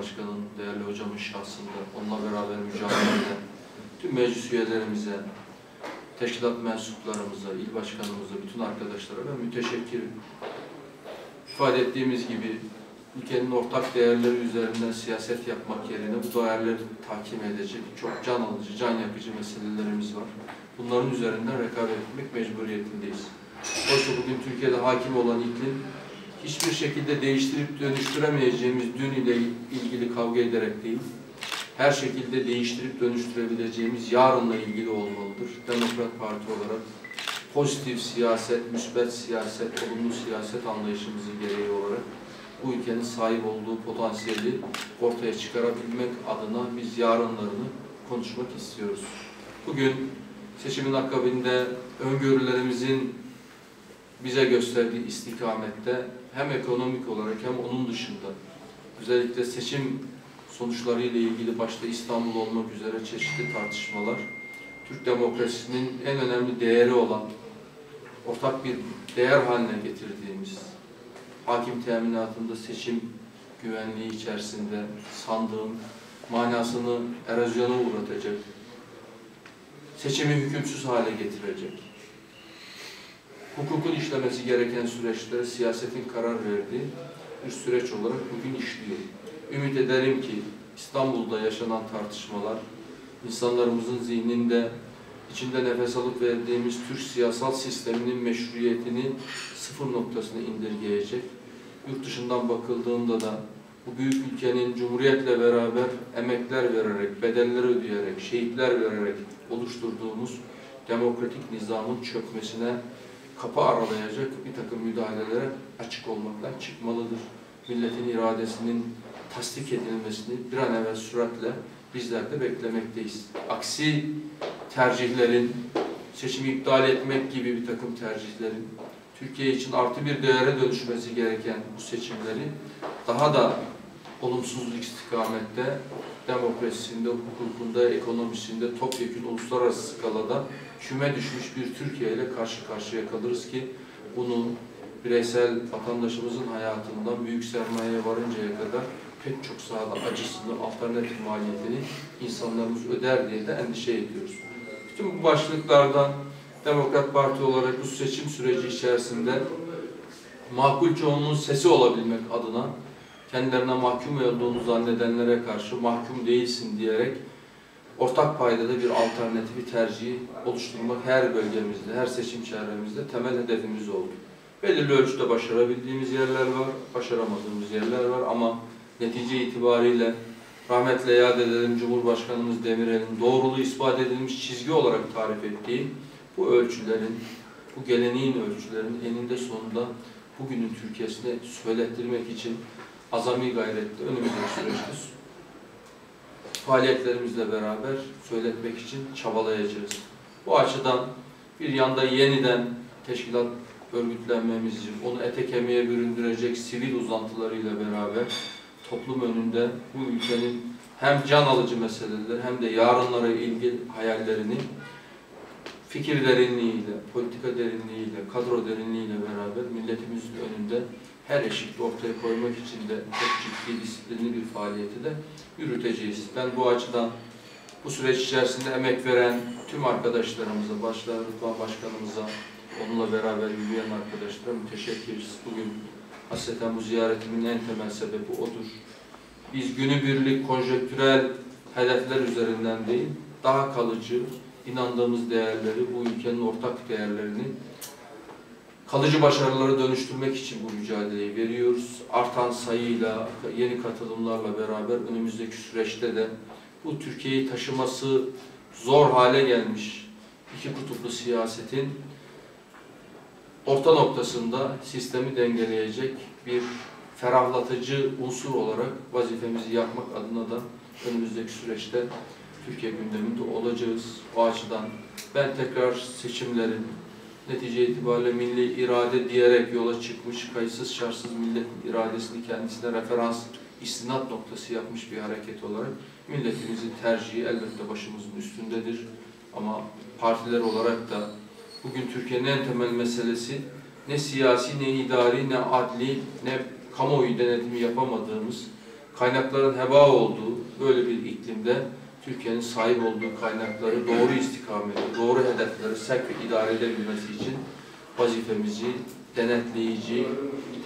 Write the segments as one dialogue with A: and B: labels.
A: Başkanı'nın, değerli hocamın şahsında, onunla beraber mücadele eden tüm meclis üyelerimize, teşkilat mensuplarımıza, il başkanımıza, bütün arkadaşlara ben müteşekkirim. İfade ettiğimiz gibi ülkenin ortak değerleri üzerinden siyaset yapmak yerine bu değerleri takip edecek çok can alıcı, can yakıcı meselelerimiz var. Bunların üzerinden rekabet etmek mecburiyetindeyiz. Oysa bugün Türkiye'de hakim olan iklim hiçbir şekilde değiştirip dönüştüremeyeceğimiz dün ile ilgili kavga ederek değil, her şekilde değiştirip dönüştürebileceğimiz yarınla ilgili olmalıdır. Demokrat Parti olarak pozitif siyaset, müsbet siyaset, olumlu siyaset anlayışımızın gereği olarak bu ülkenin sahip olduğu potansiyeli ortaya çıkarabilmek adına biz yarınlarını konuşmak istiyoruz. Bugün seçimin akabinde öngörülerimizin bize gösterdiği istikamette hem ekonomik olarak hem onun dışında özellikle seçim sonuçları ile ilgili başta İstanbul olmak üzere çeşitli tartışmalar Türk demokrasisinin en önemli değeri olan ortak bir değer haline getirdiğimiz hakim teminatında seçim güvenliği içerisinde sandığın manasını erozyona uğratacak, seçimi hükümsüz hale getirecek, hukukun işlemesi gereken süreçlere siyasetin karar verdiği bir süreç olarak bugün işliyor. Ümit ederim ki İstanbul'da yaşanan tartışmalar insanlarımızın zihninde içinde nefes alıp verdiğimiz Türk siyasal sisteminin meşruiyetini sıfır noktasına indirgeyecek. Yurt dışından bakıldığında da bu büyük ülkenin Cumhuriyet'le beraber emekler vererek, bedeller ödeyerek, şehitler vererek oluşturduğumuz demokratik nizamın çökmesine kapı aralayacak bir takım müdahalelere açık olmaktan çıkmalıdır. Milletin iradesinin tasdik edilmesini bir an evvel süratle bizler de beklemekteyiz. Aksi tercihlerin, seçimi iptal etmek gibi bir takım tercihlerin, Türkiye için artı bir değere dönüşmesi gereken bu seçimleri daha da olumsuzluk istikamette demokrasisinde, hukukunda, ekonomisinde topyekun uluslararası skalada küme düşmüş bir Türkiye ile karşı karşıya kalırız ki bunu bireysel vatandaşımızın hayatından büyük sermayeye varıncaya kadar pek çok sahada acısını, alternatif maliyetini insanlarımız öder diye de endişe ediyoruz. Bütün bu başlıklardan Demokrat Parti olarak bu seçim süreci içerisinde makul çoğunluğun sesi olabilmek adına kendilerine mahkum olduğunu zannedenlere karşı mahkum değilsin diyerek ortak paydada bir alternatifi tercihi oluşturmak her bölgemizde, her seçim çevremizde temel hedefimiz oldu. Belirli ölçüde başarabildiğimiz yerler var, başaramadığımız yerler var ama netice itibariyle rahmetle yad edelim Cumhurbaşkanımız Demirel'in doğruluğu ispat edilmiş çizgi olarak tarif ettiği bu ölçülerin, bu geleneğin ölçülerin eninde sonunda bugünün Türkiye'sine söylettirmek için azami gayretle önümüzdeki süreçte faaliyetlerimizle beraber söyletmek için çabalayacağız. Bu açıdan bir yanda yeniden teşkilat örgütlenmemiz için onu ete kemiğe büründürecek sivil uzantılarıyla beraber toplum önünde bu ülkenin hem can alıcı meseleleri hem de yarınlara ilgili hayallerini fikir derinliğiyle, politika derinliğiyle, kadro derinliğiyle beraber milletimizin önünde her eşikli ortaya koymak için de çok ciddi, disiplinli bir faaliyeti de yürüteceğiz. Ben bu açıdan bu süreç içerisinde emek veren tüm arkadaşlarımıza, başta Rıdvan Başkanımıza, onunla beraber yürüyen arkadaşlara müteşekkiriz. Bugün hasreten bu ziyaretimin en temel sebebi odur. Biz günübirlik, konjöktürel hedefler üzerinden değil, daha kalıcı, inandığımız değerleri, bu ülkenin ortak değerlerini kalıcı başarıları dönüştürmek için bu mücadeleyi veriyoruz. Artan sayıyla, yeni katılımlarla beraber önümüzdeki süreçte de bu Türkiye'yi taşıması zor hale gelmiş iki kutuplu siyasetin orta noktasında sistemi dengeleyecek bir ferahlatıcı unsur olarak vazifemizi yapmak adına da önümüzdeki süreçte Türkiye gündeminde olacağız. O açıdan ben tekrar seçimlerin netice itibariyle milli irade diyerek yola çıkmış, kayıtsız şartsız milletin iradesini kendisine referans, istinat noktası yapmış bir hareket olarak milletimizin tercihi elbette başımızın üstündedir. Ama partiler olarak da bugün Türkiye'nin en temel meselesi ne siyasi, ne idari, ne adli, ne kamuoyu denetimi yapamadığımız kaynakların heba olduğu böyle bir iklimde Türkiye'nin sahip olduğu kaynakları doğru istikamete, doğru hedefleri sevk ve idare edebilmesi için vazifemizi, denetleyici,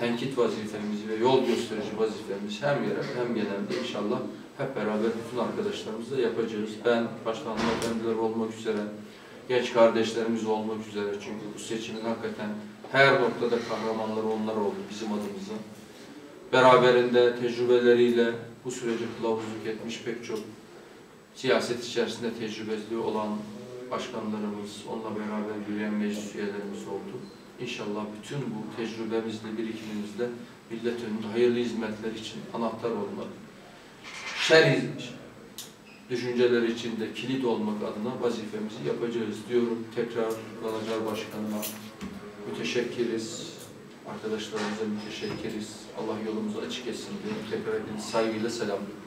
A: tenkit vazifemizi ve yol gösterici vazifemizi hem yerel hem genelde inşallah hep beraber bütün arkadaşlarımızla yapacağız. Ben başta hanımefendiler olmak üzere, genç kardeşlerimiz olmak üzere çünkü bu seçimin hakikaten her noktada kahramanları onlar oldu bizim adımıza. Beraberinde tecrübeleriyle bu sürece kılavuzluk etmiş pek çok siyaset içerisinde tecrübeli olan başkanlarımız, onunla beraber yürüyen meclis üyelerimiz oldu. İnşallah bütün bu tecrübemizle, birikimimizle millet önünde hayırlı hizmetler için anahtar olmak, şer düşünceler içinde kilit olmak adına vazifemizi yapacağız diyorum. Tekrar Dalacar Başkanı'na müteşekkiriz. Arkadaşlarımıza müteşekkiriz. Allah yolumuzu açık etsin diye tekrar hepinizi saygıyla selamlıyorum.